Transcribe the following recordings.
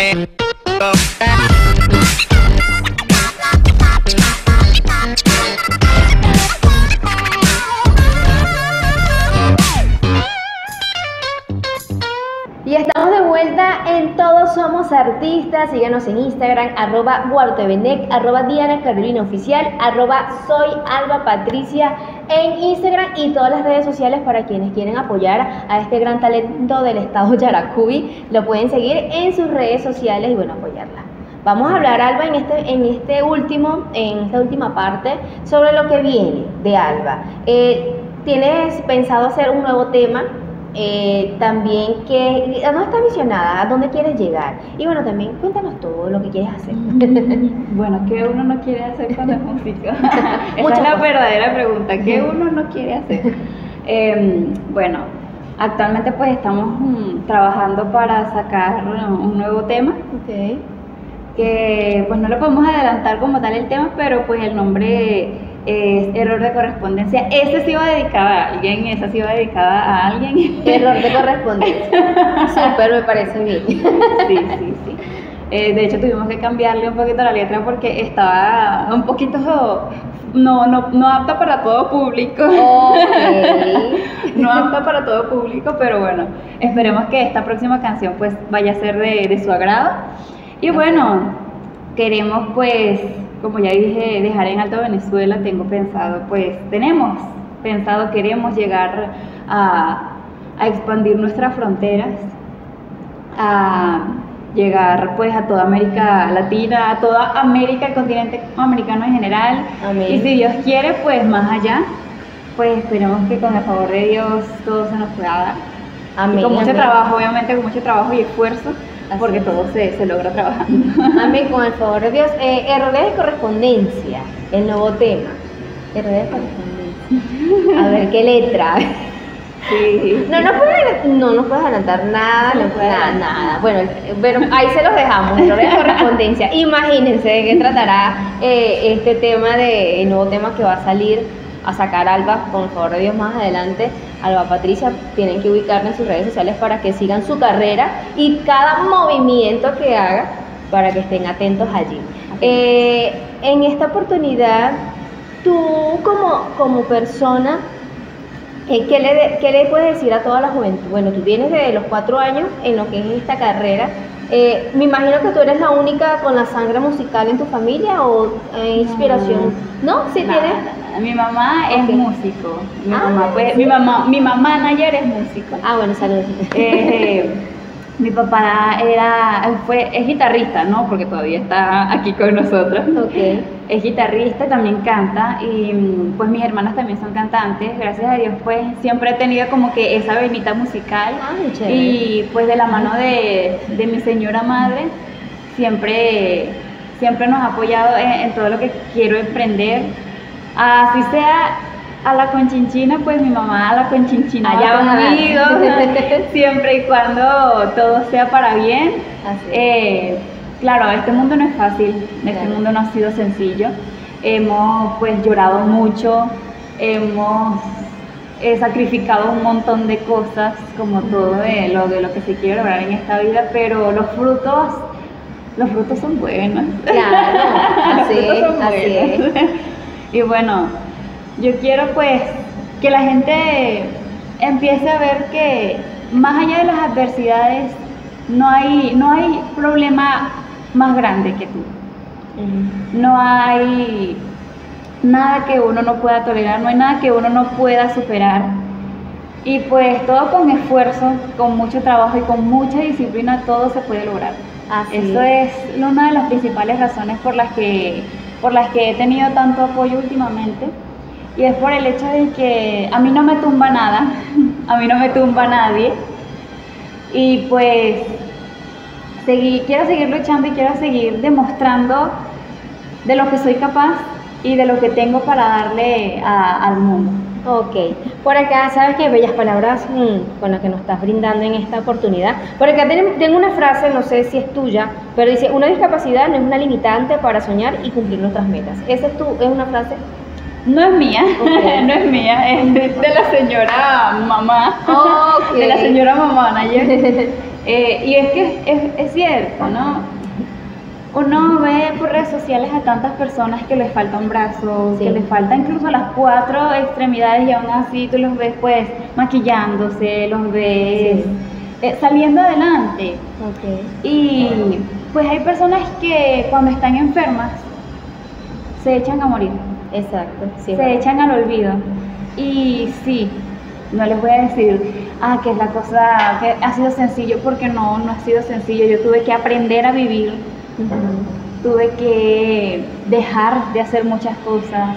Y Artistas. Síganos en Instagram, arroba guartebenec, arroba Diana Carolina Oficial, arroba Soy Alba Patricia en Instagram y todas las redes sociales para quienes quieren apoyar a este gran talento del estado Yaracubi. Lo pueden seguir en sus redes sociales y bueno, apoyarla. Vamos a hablar, Alba, en este, en este último, en esta última parte, sobre lo que viene de Alba. Eh, ¿Tienes pensado hacer un nuevo tema? Eh, también que ¿a dónde estás visionada? ¿A dónde quieres llegar? Y bueno, también cuéntanos todo lo que quieres hacer. Bueno, ¿qué uno no quiere hacer cuando es músico? Esa Muchas es la cosas. verdadera pregunta. ¿Qué uno no quiere hacer? Em, bueno, actualmente pues estamos mm, trabajando para sacar mm, un nuevo tema Ok. que pues no lo podemos adelantar como tal el tema, pero pues el nombre es error de correspondencia. Ese sí va dedicado a alguien, esa sí va dedicada a alguien. Error de correspondencia. Súper, me parece bien. Sí, sí, sí. Eh, de hecho tuvimos que cambiarle un poquito la letra porque estaba un poquito no, no, no apta para todo público. No apta para todo público, pero bueno, esperemos que esta próxima canción pues vaya a ser de, de su agrado. Y bueno, queremos pues, como ya dije, dejar en alto Venezuela, tengo pensado pues, tenemos pensado, queremos llegar a, a expandir nuestras fronteras, a llegar pues a toda América Latina, a toda América, el continente americano en general. Amén. Y si Dios quiere, pues más allá, pues esperemos que con el favor de Dios todo se nos pueda dar. Amén. Y con mucho amén. trabajo, obviamente, con mucho trabajo y esfuerzo, porque todo se, se logra trabajando. Amén, con el favor de Dios. Eh, errores de correspondencia, el nuevo tema. Errores de correspondencia. A ver, ¿qué letra? Sí. No nos puedes, no nos puedes adelantar nada, No no puedo nada, nada. Bueno, pero ahí se los dejamos, errores de correspondencia. Imagínense de qué tratará eh, este tema de el nuevo tema que va a salir a sacar Alba, con el favor de Dios más adelante. Alba Patricia, tienen que ubicarla en sus redes sociales para que sigan su carrera y cada movimiento que haga para que estén atentos allí. Eh, en esta oportunidad, tú como, como persona, eh, ¿qué, le, qué le puedes decir a toda la juventud? Bueno, tú vienes de los cuatro años en lo que es esta carrera. Eh, me imagino que tú eres la única con la sangre musical en tu familia o eh, inspiración. ¿No? ¿Sí Nada, tienes? Mi mamá es músico. Mi Ah, mamá, pues, sí. mi mamá, mi mamá manager es músico. Ah, bueno, saludos. Eh, mi papá era, fue, es guitarrista, ¿no? Porque todavía está aquí con nosotros. ok. Es guitarrista, también canta y mm, pues mis hermanas también son cantantes. Gracias a Dios pues siempre he tenido como que esa venita musical Ay, chévere. y pues de la mano de, de mi señora madre siempre, siempre nos ha apoyado en, en todo lo que quiero emprender. Así sea a la conchinchina, pues mi mamá a la conchinchina Allá va van a dar. conmigo, siempre y cuando todo sea para bien. Eh, claro, este mundo no es fácil, este Claro. mundo no ha sido sencillo. Hemos pues llorado mucho, hemos eh, sacrificado un montón de cosas, como todo de lo, de lo que se quiere lograr en esta vida, pero los frutos, los frutos son buenos. Claro, Los así frutos son así es. Y bueno, yo quiero pues que la gente empiece a ver que más allá de las adversidades no hay, no hay problema más grande que tú. No hay nada que uno no pueda tolerar, no hay nada que uno no pueda superar. Y pues todo con esfuerzo, con mucho trabajo y con mucha disciplina, todo se puede lograr. Así Eso es una de las principales razones por las que, por las que he tenido tanto apoyo últimamente. Y es por el hecho de que a mí no me tumba nada, a mí no me tumba nadie. Y pues seguí- quiero seguir luchando y quiero seguir demostrando de lo que soy capaz y de lo que tengo para darle a- al mundo. Ok, por acá, ¿sabes qué bellas palabras mm, con las que nos estás brindando en esta oportunidad? Por acá ten- tengo una frase, no sé si es tuya, pero dice, una discapacidad no es una limitante para soñar y cumplir nuestras metas. ¿Esa es, tu, es una frase? No es mía, no es mía, es de, de la señora mamá, de la señora mamá manager. Eh, y es que es, es cierto, ¿no? Uno ve por redes sociales a tantas personas que les falta un brazo, Sí. que les falta incluso las cuatro extremidades y aún así tú los ves pues maquillándose, los ves Sí. eh, saliendo adelante. Ok. Y pues hay personas que cuando están enfermas se echan a morir, Exacto. Sí, se echan al olvido. Y sí, no les voy a decir, ah, que es la cosa, que ha sido sencillo, porque no, no ha sido sencillo. Yo tuve que aprender a vivir, tuve que dejar de hacer muchas cosas.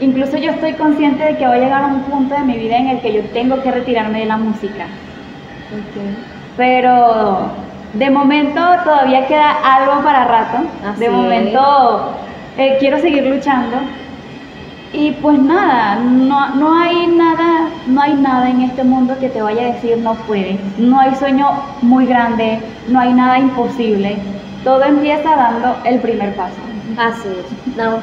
Incluso yo estoy consciente de que va a llegar a un punto de mi vida en el que yo tengo que retirarme de la música. Ok. Pero de momento todavía queda algo para rato. Así de momento eh, quiero seguir luchando. Y pues nada, no, no hay nada, no hay nada en este mundo que te vaya a decir no puedes. No hay sueño muy grande, no hay nada imposible. Todo empieza dando el primer paso. Así es. No.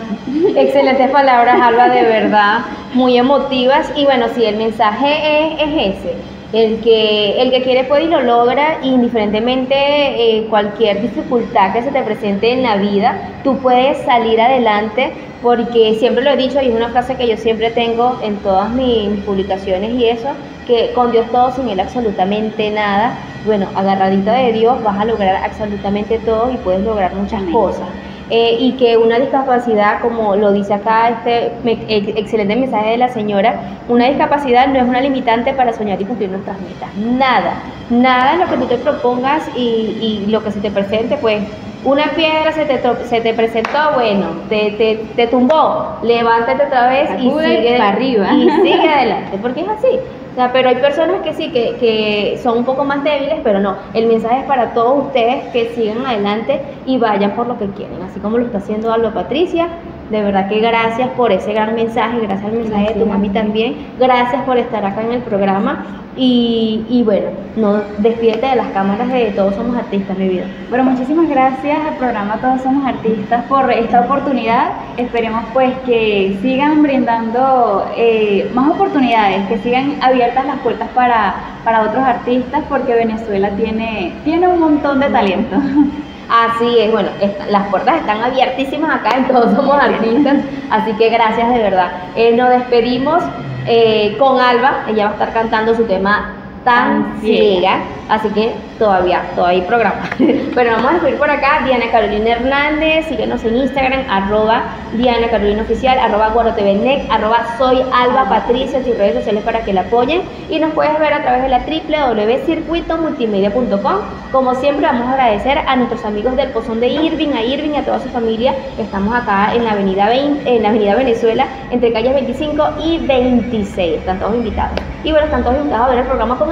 Excelentes palabras, Alba, de verdad, muy emotivas. Y bueno, sí, el mensaje es, es ese. El que, el que quiere puede y lo logra, indiferentemente eh, cualquier dificultad que se te presente en la vida, tú puedes salir adelante, porque siempre lo he dicho y es una frase que yo siempre tengo en todas mis, publicaciones y eso, que con Dios todo, sin Él absolutamente nada. Bueno, agarradito de Dios vas a lograr absolutamente todo y puedes lograr muchas Amén. cosas. Eh, y que una discapacidad, como lo dice acá este excelente mensaje de la señora, una discapacidad no es una limitante para soñar y cumplir nuestras metas. Nada, nada lo que tú te propongas y, y lo que se te presente, pues una piedra se te, se te presentó, bueno, te, te, te tumbó, levántate otra vez y sigue, pa' arriba. y sigue adelante, porque es así. O sea, pero hay personas que sí, que, que son un poco más débiles, pero no. El mensaje es para todos ustedes que sigan adelante y vayan por lo que quieren, así como lo está haciendo Alba Patricia. De verdad que gracias por ese gran mensaje, gracias al mensaje de tu mami también, gracias por estar acá en el programa y, y bueno, no despídete de las cámaras de Todos Somos Artistas, mi vida. Bueno, muchísimas gracias al programa Todos Somos Artistas por esta oportunidad. Esperemos pues que sigan brindando eh, más oportunidades, que sigan abiertas las puertas para, para otros artistas porque Venezuela tiene, tiene un montón de talento. Así es, bueno, las puertas están abiertísimas acá en Todos Somos Artistas, así que gracias de verdad. Eh, nos despedimos eh, con Alba, ella va a estar cantando su tema Tan ciega. así que todavía, todavía hay programa. Pero vamos a despedir por acá, Diana Carolina Hernández, síguenos en Instagram, arroba Diana Carolina Oficial, arroba GuaroTVNEC, arroba Soy Alba Patricia, sus redes sociales para que la apoyen y nos puedes ver a través de la www.circuitomultimedia.com. Como siempre vamos a agradecer a nuestros amigos del Pozón de Irving, a Irving y a toda su familia. Estamos acá en la avenida 20, en la avenida Venezuela, entre calles 25 y 26. Están todos invitados. Y bueno, están todos invitados a ver el programa con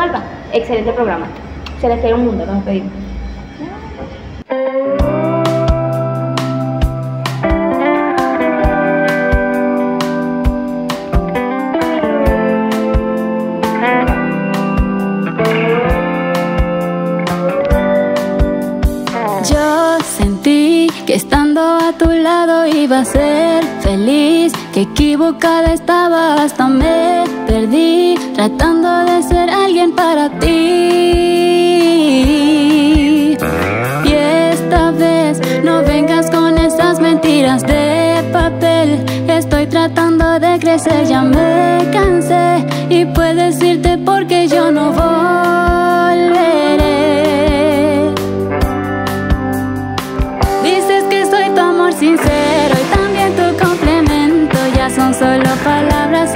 Excelente programa. Se les quiere un mundo, nos despedimos. Yo sentí que estando a tu lado iba a ser feliz, que equivocada estaba hasta me perdí, tratando de ser alguien para ti. Y esta vez no vengas con esas mentiras de papel, estoy tratando de crecer, ya me cansé. Y puedes solo palabras,